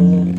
Bye.